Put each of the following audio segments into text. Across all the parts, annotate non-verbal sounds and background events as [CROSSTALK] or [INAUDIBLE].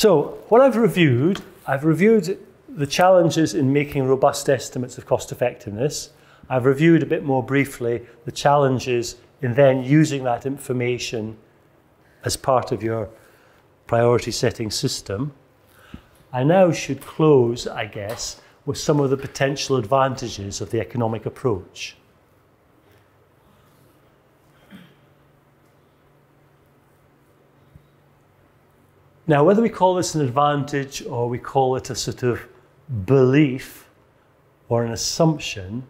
So, what I've reviewed, I've reviewed the challenges in making robust estimates of cost effectiveness. I've reviewed a bit more briefly the challenges in then using that information as part of your priority setting system. I now should close, I guess, with some of the potential advantages of the economic approach. Now, whether we call this an advantage or we call it a sort of belief or an assumption,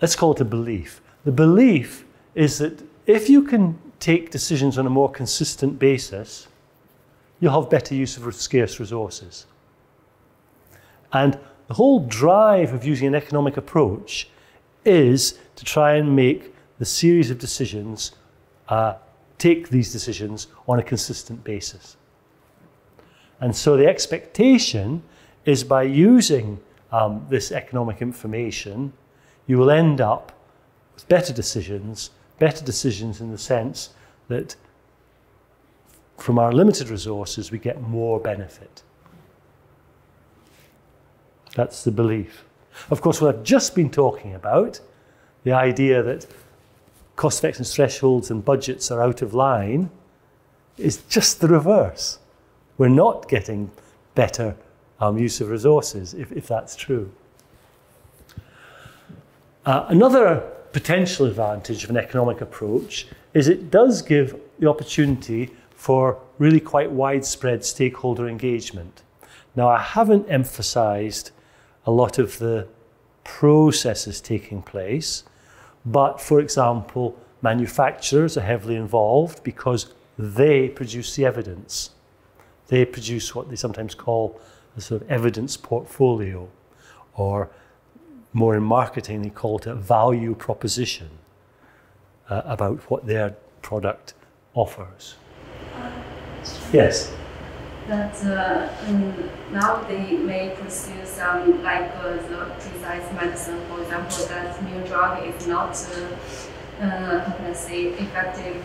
let's call it a belief. The belief is that if you can take decisions on a more consistent basis, you'll have better use of scarce resources. And the whole drive of using an economic approach is to try and make the series of decisions uh, take these decisions on a consistent basis. And so the expectation is by using um, this economic information, you will end up with better decisions, better decisions in the sense that from our limited resources we get more benefit. That's the belief. Of course, what I've just been talking about, the idea that cost effectiveness thresholds and budgets are out of line is just the reverse. We're not getting better um, use of resources if, if that's true. Uh, another potential advantage of an economic approach is it does give the opportunity for really quite widespread stakeholder engagement. Now, I haven't emphasized a lot of the processes taking place, but for example, manufacturers are heavily involved because they produce the evidence. They produce what they sometimes call a sort of evidence portfolio, or more in marketing, they call it a value proposition uh, about what their product offers. Uh, yes that uh, now they may pursue some like uh, the precise medicine, for example, that new drug is not uh, uh how can I say effective,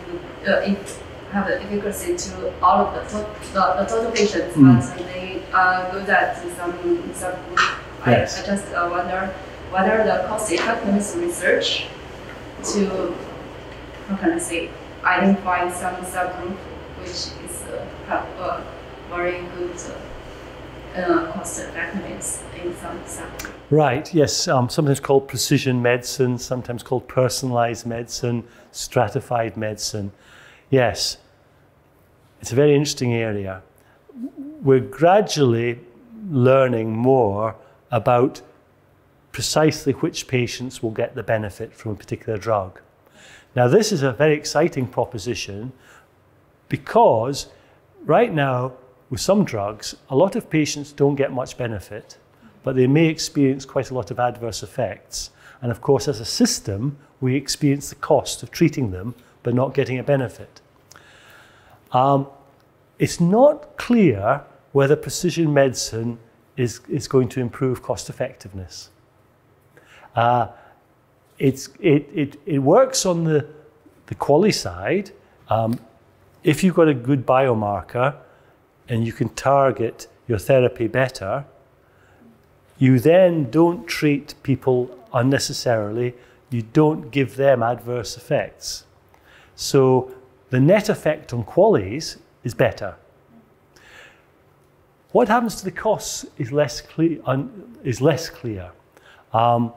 uh, if have efficacy to all of the, to the, the total patients, mm. but they uh, go that some subgroup. Yes. I, I just uh, wonder whether the cost effectiveness research to how can I say identify some subgroup which is uh, have, uh, very good uh, cost effectiveness in some. Right, yes, um, sometimes called precision medicine, sometimes called personalized medicine, stratified medicine. Yes, it's a very interesting area. We're gradually learning more about precisely which patients will get the benefit from a particular drug. Now, this is a very exciting proposition because right now with some drugs, a lot of patients don't get much benefit, but they may experience quite a lot of adverse effects. And of course, as a system, we experience the cost of treating them but not getting a benefit. Um, it's not clear whether precision medicine is, is going to improve cost effectiveness. Uh, it's, it, it, it works on the, the quality side. Um, if you've got a good biomarker, and you can target your therapy better, you then don't treat people unnecessarily, you don't give them adverse effects. So the net effect on QALYs is better. What happens to the costs is less clear. is less clear. Um,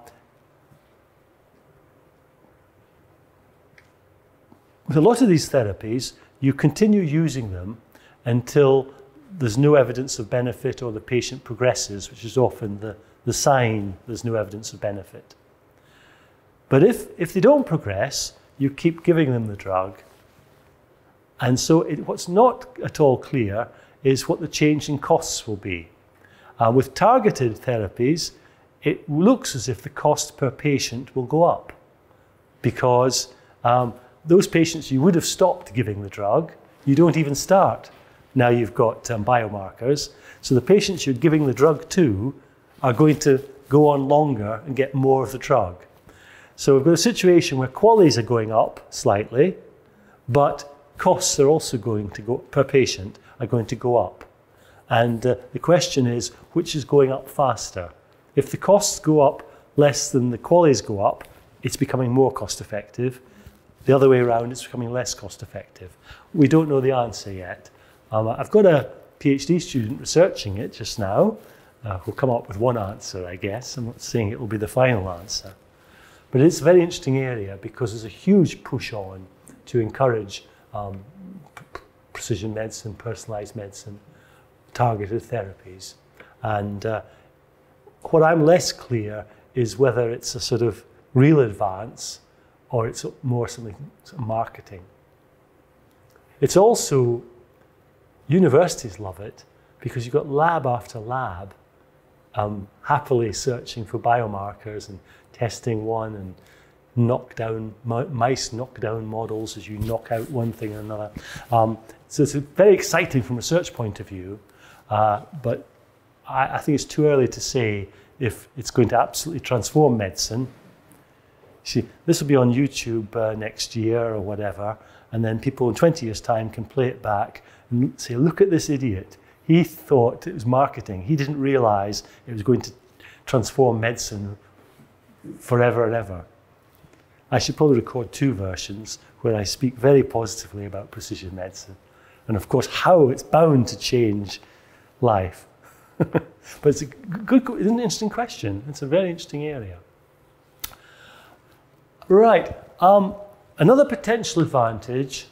with a lot of these therapies, you continue using them until there's no evidence of benefit or the patient progresses, which is often the, the sign there's no evidence of benefit. But if, if they don't progress, you keep giving them the drug. And so it, what's not at all clear is what the change in costs will be. Uh, with targeted therapies, it looks as if the cost per patient will go up because um, those patients you would have stopped giving the drug, you don't even start now you've got um, biomarkers. So the patients you're giving the drug to are going to go on longer and get more of the drug. So we've got a situation where QALYs are going up slightly, but costs are also going to go per patient are going to go up. And uh, the question is, which is going up faster? If the costs go up less than the QALYs go up, it's becoming more cost effective. The other way around, it's becoming less cost effective. We don't know the answer yet. Um, I've got a PhD student researching it just now uh, who'll come up with one answer, I guess. I'm not saying it will be the final answer. But it's a very interesting area because there's a huge push on to encourage um, precision medicine, personalized medicine, targeted therapies. And uh, what I'm less clear is whether it's a sort of real advance or it's more something marketing. It's also, universities love it because you've got lab after lab um, happily searching for biomarkers and testing one and knockdown mice knockdown models as you knock out one thing or another. Um, so it's very exciting from a research point of view, uh, but I, I, think it's too early to say if it's going to absolutely transform medicine. See, this will be on YouTube uh, next year or whatever, and then people in 20 years' time can play it back and say, look at this idiot. He thought it was marketing. He didn't realize it was going to transform medicine forever and ever. I should probably record two versions where I speak very positively about precision medicine and, of course, how it's bound to change life. [LAUGHS] but it's a good, it's an interesting question. It's a very interesting area. Right. Um, another potential advantage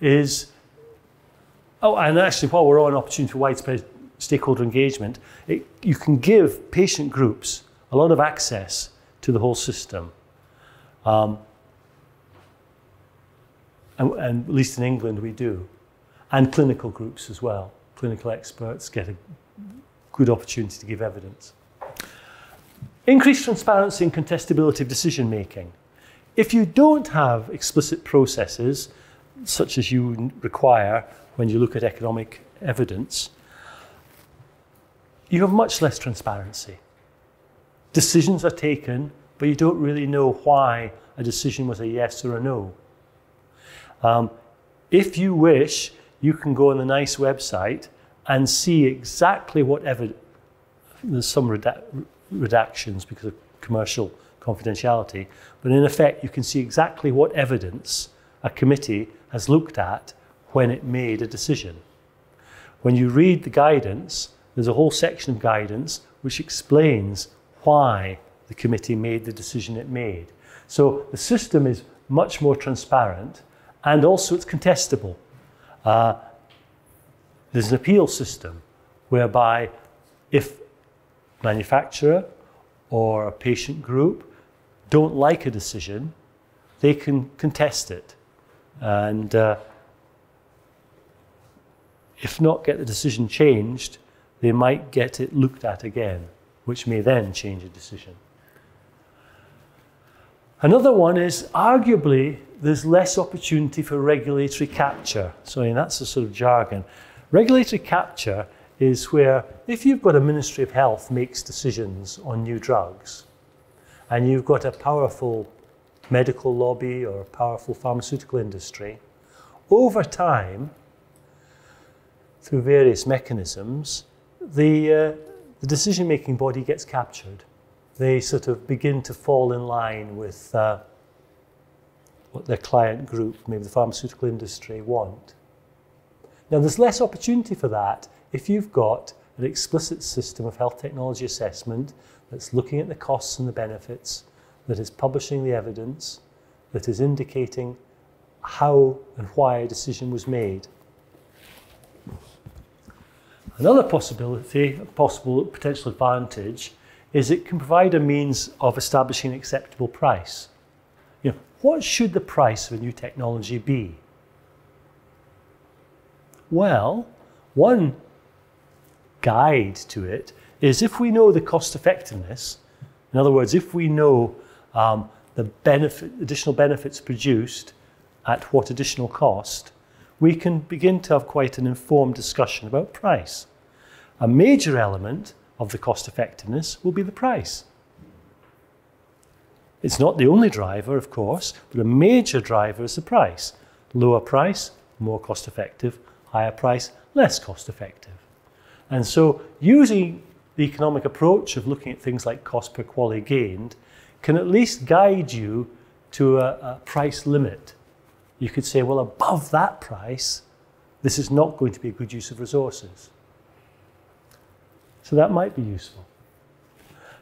is, oh, and actually, while we're on an opportunity for widespread stakeholder engagement, it, you can give patient groups a lot of access to the whole system. Um, and, and, at least in England, we do. And clinical groups as well. Clinical experts get a good opportunity to give evidence. Increased transparency and contestability of decision making. If you don't have explicit processes, such as you require when you look at economic evidence, you have much less transparency. Decisions are taken but you don't really know why a decision was a yes or a no. Um, if you wish, you can go on the NICE website and see exactly what evidence, there's some redac redactions because of commercial confidentiality, but in effect, you can see exactly what evidence a committee has looked at when it made a decision. When you read the guidance, there's a whole section of guidance which explains why the committee made the decision it made. So the system is much more transparent and also it's contestable. Uh, there's an appeal system whereby if manufacturer or a patient group don't like a decision, they can contest it. And uh, if not get the decision changed, they might get it looked at again, which may then change a decision. Another one is arguably there's less opportunity for regulatory capture. So I mean, that's a sort of jargon. Regulatory capture is where if you've got a Ministry of Health makes decisions on new drugs and you've got a powerful medical lobby or a powerful pharmaceutical industry, over time, through various mechanisms, the, uh, the decision-making body gets captured they sort of begin to fall in line with uh, what their client group, maybe the pharmaceutical industry, want. Now, there's less opportunity for that if you've got an explicit system of health technology assessment that's looking at the costs and the benefits, that is publishing the evidence, that is indicating how and why a decision was made. Another possibility, a possible potential advantage, is it can provide a means of establishing an acceptable price. You know, what should the price of a new technology be? Well, one guide to it is if we know the cost effectiveness, in other words, if we know um, the benefit, additional benefits produced at what additional cost, we can begin to have quite an informed discussion about price. A major element of the cost effectiveness will be the price. It's not the only driver, of course, but a major driver is the price. Lower price, more cost effective, higher price, less cost effective. And so using the economic approach of looking at things like cost per QALY gained can at least guide you to a, a price limit. You could say, well, above that price, this is not going to be a good use of resources. So that might be useful.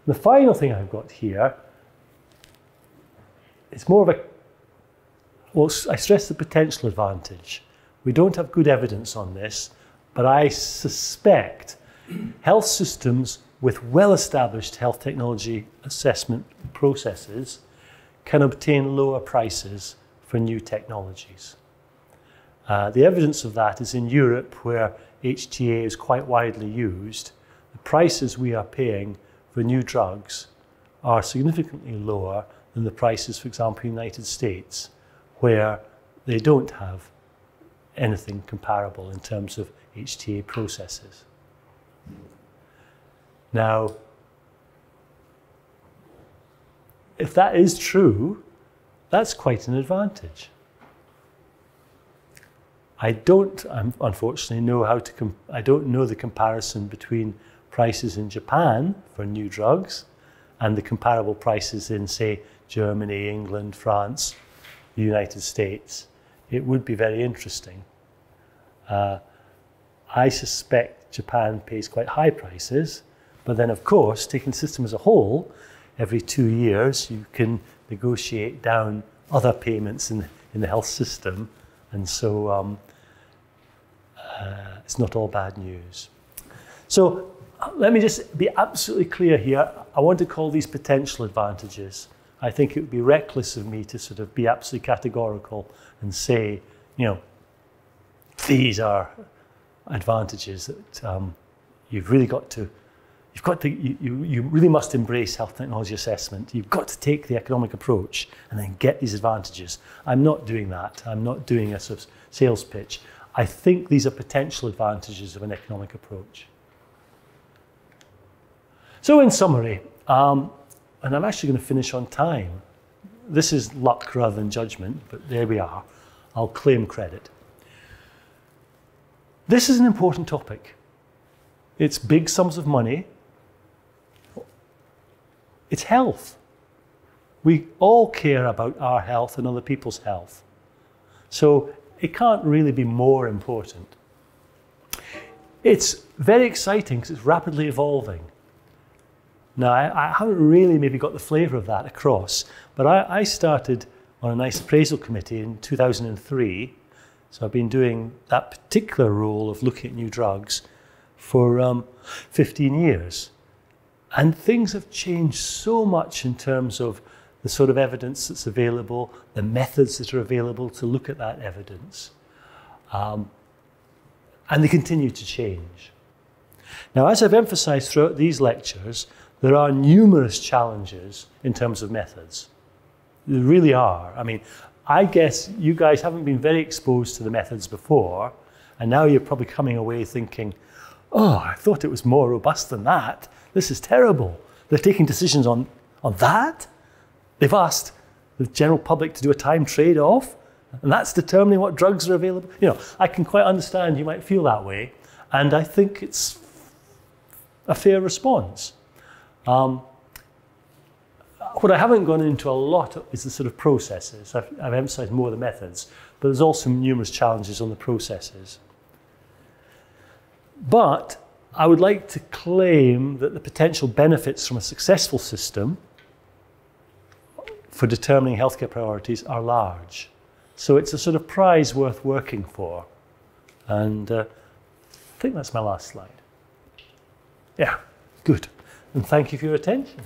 The final thing I've got here is more of a, well, I stress the potential advantage. We don't have good evidence on this, but I suspect health systems with well-established health technology assessment processes can obtain lower prices for new technologies. Uh, the evidence of that is in Europe, where HTA is quite widely used. The prices we are paying for new drugs are significantly lower than the prices, for example, in the United States, where they don't have anything comparable in terms of HTA processes. Now, if that is true, that's quite an advantage. I don't, unfortunately, know how to. I don't know the comparison between prices in Japan for new drugs and the comparable prices in, say, Germany, England, France, the United States. It would be very interesting. Uh, I suspect Japan pays quite high prices, but then, of course, taking the system as a whole, every two years you can negotiate down other payments in, in the health system, and so um, uh, it's not all bad news. So let me just be absolutely clear here. I want to call these potential advantages. I think it would be reckless of me to sort of be absolutely categorical and say, you know, these are advantages that um, you've really got to, you've got to, you, you, really must embrace health technology assessment. You've got to take the economic approach and then get these advantages. I'm not doing that. I'm not doing a sort of sales pitch. I think these are potential advantages of an economic approach. So in summary, um, and I'm actually going to finish on time. This is luck rather than judgment, but there we are. I'll claim credit. This is an important topic. It's big sums of money. It's health. We all care about our health and other people's health. So it can't really be more important. It's very exciting because it's rapidly evolving. Now, I, I, haven't really maybe got the flavour of that across, but I, I started on a NICE appraisal committee in 2003 so I've been doing that particular role of looking at new drugs for um, 15 years. And things have changed so much in terms of the sort of evidence that's available, the methods that are available to look at that evidence. Um, and they continue to change. Now, as I've emphasized throughout these lectures, there are numerous challenges in terms of methods. There really are. I mean, I guess you guys haven't been very exposed to the methods before, and now you're probably coming away thinking, oh, I thought it was more robust than that. This is terrible. They're taking decisions on, on that. They've asked the general public to do a time trade off, and that's determining what drugs are available. You know, I can quite understand you might feel that way, and I think it's a fair response. Um, what I haven't gone into a lot is the sort of processes. I've, I've emphasized more the methods, but there's also numerous challenges on the processes. But I would like to claim that the potential benefits from a successful system for determining healthcare priorities are large. So it's a sort of prize worth working for. And uh, I think that's my last slide. Yeah, good. And thank you for your attention.